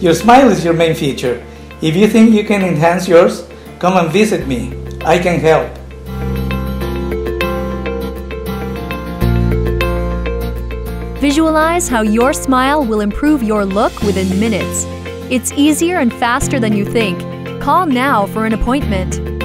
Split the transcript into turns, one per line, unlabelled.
Your smile is your main feature. If you think you can enhance yours, come and visit me. I can help.
Visualize how your smile will improve your look within minutes. It's easier and faster than you think. Call now for an appointment.